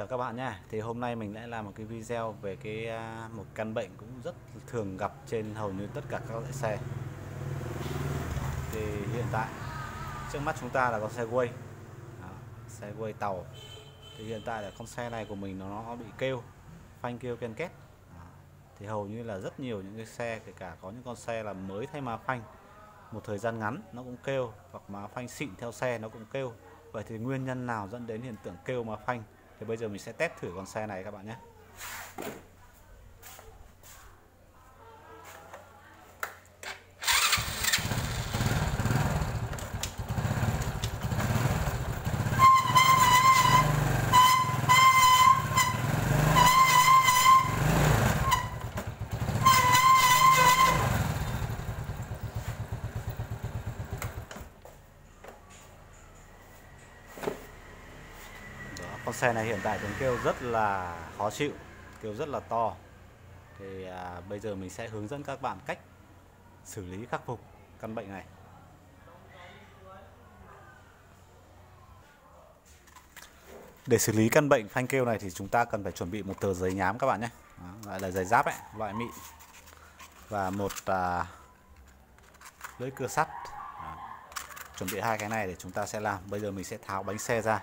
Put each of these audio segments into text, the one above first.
Chào các bạn nha, Thì hôm nay mình lại làm một cái video về cái à, một căn bệnh cũng rất thường gặp trên hầu như tất cả các loại xe. Thì hiện tại trước mắt chúng ta là con xe quay. Xe quay tàu. Thì hiện tại là con xe này của mình nó, nó bị kêu Phanh kêu ken két. Đó. Thì hầu như là rất nhiều những cái xe Kể cả có những con xe là mới thay má phanh Một thời gian ngắn nó cũng kêu Hoặc má phanh xịn theo xe nó cũng kêu. Vậy thì nguyên nhân nào dẫn đến hiện tượng kêu má phanh? Thì bây giờ mình sẽ test thử con xe này các bạn nhé Đó, con xe này hiện tại tiếng kêu rất là khó chịu kêu rất là to. Thì à, bây giờ mình sẽ hướng dẫn các bạn cách xử lý khắc phục căn bệnh này. Để xử lý căn bệnh phanh kêu này thì chúng ta cần phải chuẩn bị một tờ giấy nhám các bạn nhé. Đó, gọi là giấy giáp ấy, loại mịn. Và một à, lưỡi cưa sắt. Đó. chuẩn bị hai cái này để chúng ta sẽ làm. Bây giờ mình sẽ tháo bánh xe ra.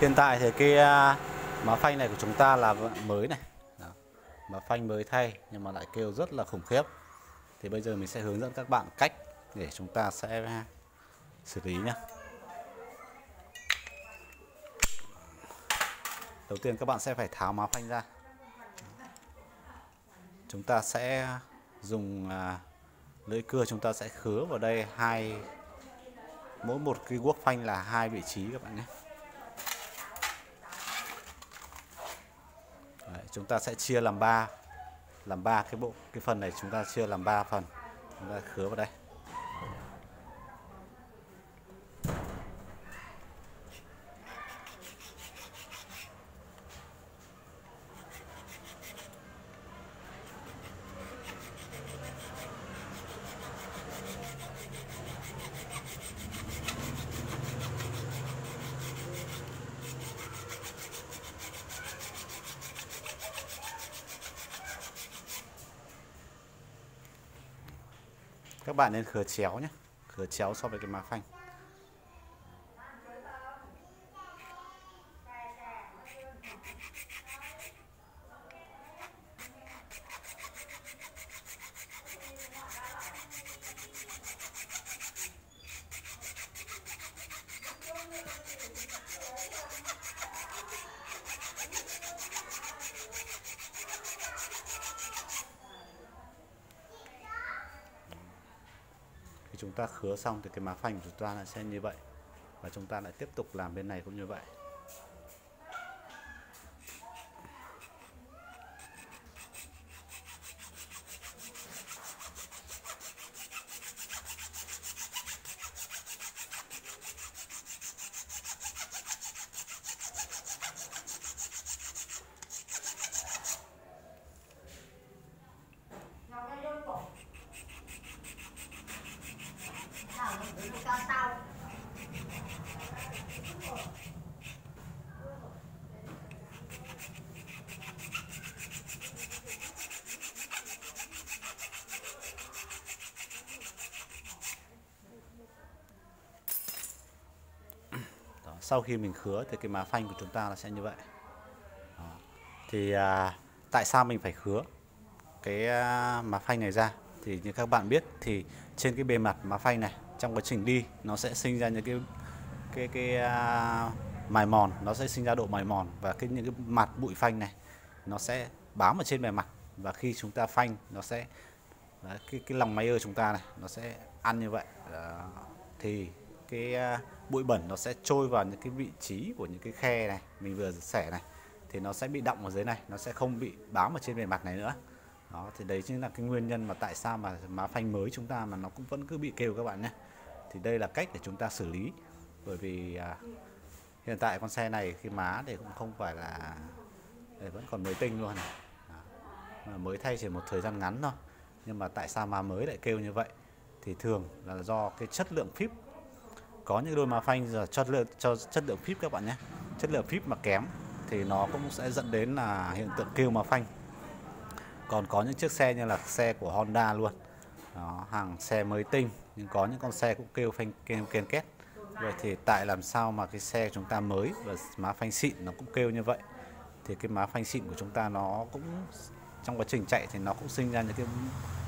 Hiện tại thì cái à, má phanh này của chúng ta là mới này. Đó. Má phanh mới thay nhưng mà lại kêu rất là khủng khiếp. Thì bây giờ mình sẽ hướng dẫn các bạn cách để chúng ta sẽ xử lý nhé Đầu tiên các bạn sẽ phải tháo má phanh ra. Chúng ta sẽ dùng à, lưỡi cưa chúng ta sẽ khứa vào đây hai, mỗi một cái guốc phanh là hai vị trí các bạn nhé. Chúng ta sẽ chia làm 3 làm ba cái bộ, cái phần này chúng ta chia làm 3 phần. Chúng ta khứa vào đây. Các bạn nên khứa chéo nhé. Khứa chéo so với cái má phanh. Ta khứa xong thì cái má phanh của chúng ta lại sẽ như vậy. Và chúng ta lại tiếp tục làm bên này cũng như vậy. Sau khi mình khứa thì cái má phanh của chúng ta nó sẽ như vậy đó. thì à, tại sao mình phải khứa cái à, má phanh này ra thì như các bạn biết thì trên cái bề mặt má phanh này trong quá trình đi nó sẽ sinh ra những cái cái cái à, mài mòn nó sẽ sinh ra độ mài mòn và cái những cái mặt bụi phanh này nó sẽ bám ở trên bề mặt và khi chúng ta phanh nó sẽ đấy, cái cái lòng máy ơ chúng ta này nó sẽ ăn như vậy đó. thì cái à, bụi bẩn nó sẽ trôi vào những cái vị trí của những cái khe này mình vừa xẻ này thì nó sẽ bị động ở dưới này nó sẽ không bị bám ở trên bề mặt này nữa. Đó thì đấy chính là cái nguyên nhân mà tại sao mà má phanh mới chúng ta mà nó cũng vẫn cứ bị kêu các bạn nhé. Thì đây là cách để chúng ta xử lý bởi vì à, hiện tại con xe này khi má thì cũng không phải là để vẫn còn mới tinh luôn. Đó. mới thay chỉ một thời gian ngắn thôi. Nhưng mà tại sao má mới lại kêu như vậy? Thì thường là do cái chất lượng phíp có những đôi má phanh giờ chất lượng cho chất lượng phíp các bạn nhé. Chất lượng phíp mà kém thì nó cũng sẽ dẫn đến là hiện tượng kêu má phanh. Còn có những chiếc xe như là xe của Honda luôn. Đó, hàng xe mới tinh nhưng có những con xe cũng kêu phanh kêu ken két vậy thì tại làm sao mà cái xe chúng ta mới và má phanh xịn nó cũng kêu như vậy? Thì cái má phanh xịn của chúng ta nó cũng trong quá trình chạy thì nó cũng sinh ra những cái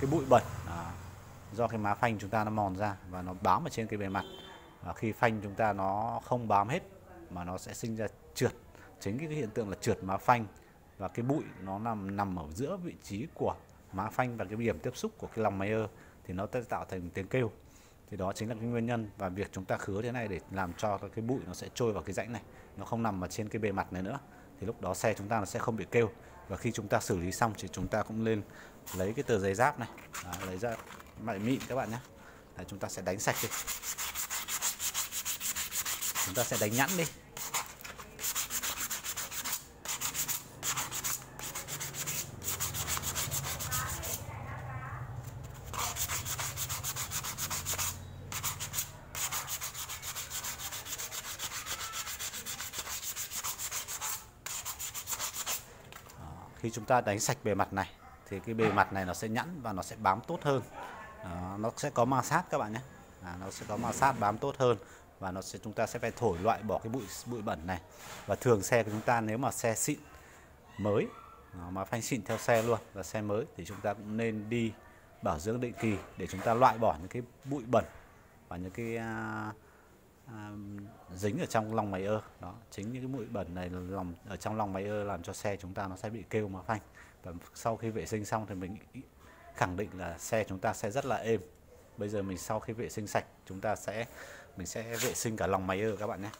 cái bụi bẩn. Đó. do cái má phanh chúng ta nó mòn ra và nó bám ở trên cái bề mặt và khi phanh chúng ta nó không bám hết mà nó sẽ sinh ra trượt. Chính cái hiện tượng là trượt má phanh. Và cái bụi nó nằm nằm ở giữa vị trí của má phanh và cái điểm tiếp xúc của cái lòng máy ơ thì nó sẽ tạo thành tiếng kêu. Thì đó chính là cái nguyên nhân và việc chúng ta khứa thế này để làm cho cái bụi nó sẽ trôi vào cái rãnh này. Nó không nằm ở trên cái bề mặt này nữa. Thì lúc đó xe chúng ta nó sẽ không bị kêu. Và khi chúng ta xử lý xong thì chúng ta cũng lên lấy cái tờ giấy giáp này. Đó, lấy ra mại mịn các bạn nhé. Đấy, chúng ta sẽ đánh sạch đi chúng ta sẽ đánh nhẵn đi. Khi chúng ta đánh sạch bề mặt này thì cái bề mặt này nó sẽ nhẵn và nó sẽ bám tốt hơn. Đó, nó sẽ có ma sát các bạn nhé. À, nó sẽ có ma sát bám tốt hơn và nó sẽ chúng ta sẽ phải thổi loại bỏ cái bụi bụi bẩn này. Và thường xe của chúng ta nếu mà xe xịn mới mà phanh xịn theo xe luôn và xe mới thì chúng ta cũng nên đi bảo dưỡng định kỳ để chúng ta loại bỏ những cái bụi bẩn và những cái à, à, dính ở trong lòng máy ơ. Đó chính những cái bụi bẩn này lòng ở trong lòng máy ơ làm cho xe chúng ta nó sẽ bị kêu mà phanh. Và sau khi vệ sinh xong thì mình khẳng định là xe chúng ta sẽ rất là êm. Bây giờ mình sau khi vệ sinh sạch chúng ta sẽ mình sẽ vệ sinh cả lòng máy ơ các bạn nhé.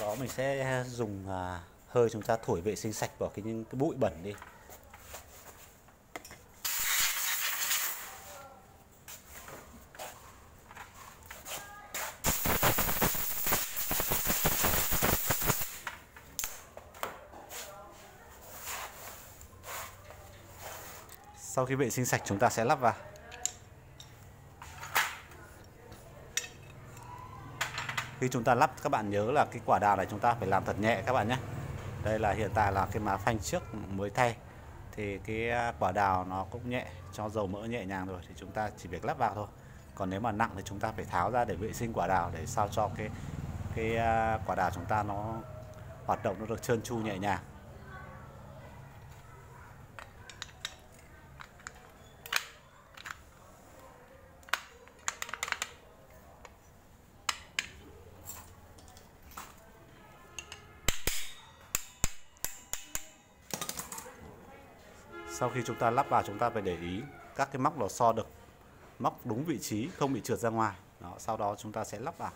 Đó mình sẽ dùng à, hơi chúng ta thổi vệ sinh sạch bỏ cái những cái bụi bẩn đi. Sau khi vệ sinh sạch, chúng ta sẽ lắp vào. Khi chúng ta lắp, các bạn nhớ là cái quả đào này chúng ta phải làm thật nhẹ, các bạn nhé đây là hiện tại là cái má phanh trước mới thay. Thì cái à, quả đào nó cũng nhẹ, cho dầu mỡ nhẹ nhàng rồi thì chúng ta chỉ việc lắp vào thôi. Còn nếu mà nặng thì chúng ta phải tháo ra để vệ sinh quả đào để sao cho cái cái à, quả đào chúng ta nó hoạt động, nó được trơn tru nhẹ nhàng. Sau khi chúng ta lắp vào chúng ta phải để ý các cái móc lò xo được móc đúng vị trí không bị trượt ra ngoài. Đó, sau đó chúng ta sẽ lắp vào.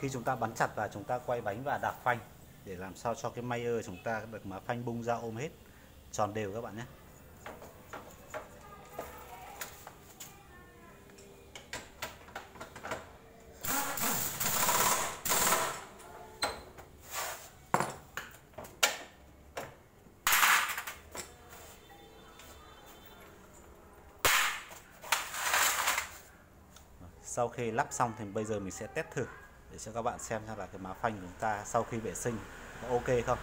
Khi chúng ta bắn chặt và chúng ta quay bánh và đạp phanh, để làm sao cho cái Mayer chúng ta được mà phanh bung ra ôm hết, tròn đều các bạn nhé. Sau khi lắp xong thì bây giờ mình sẽ test thử để cho các bạn xem xem là cái má phanh của chúng ta sau khi vệ sinh có ok không?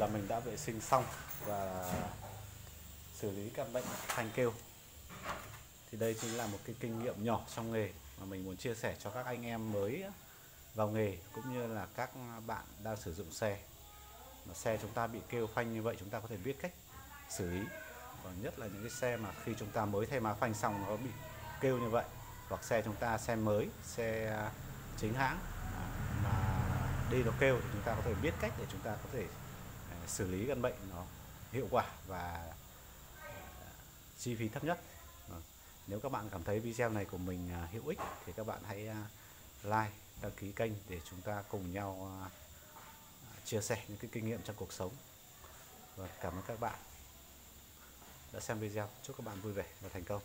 Là mình đã vệ sinh xong và xử lý các bệnh thanh kêu. Thì đây chính là một cái kinh nghiệm nhỏ trong nghề mà mình muốn chia sẻ cho các anh em mới vào nghề, cũng như là các bạn đang sử dụng xe. Mà xe chúng ta bị kêu phanh như vậy, chúng ta có thể biết cách xử lý. Còn nhất là những cái xe mà khi chúng ta mới thay má phanh xong nó bị kêu như vậy, hoặc xe chúng ta, xe mới, xe chính hãng mà đi nó kêu thì chúng ta có thể biết cách để chúng ta có thể xử lý căn bệnh nó hiệu quả và ờ, chi phí thấp nhất. Vâng. Nếu các bạn cảm thấy video này của mình à, hữu ích thì các bạn hãy à, like, đăng ký kênh để chúng ta cùng nhau à, chia sẻ những cái kinh nghiệm trong cuộc sống. Và cảm ơn các bạn đã xem video. Chúc các bạn vui vẻ và thành công.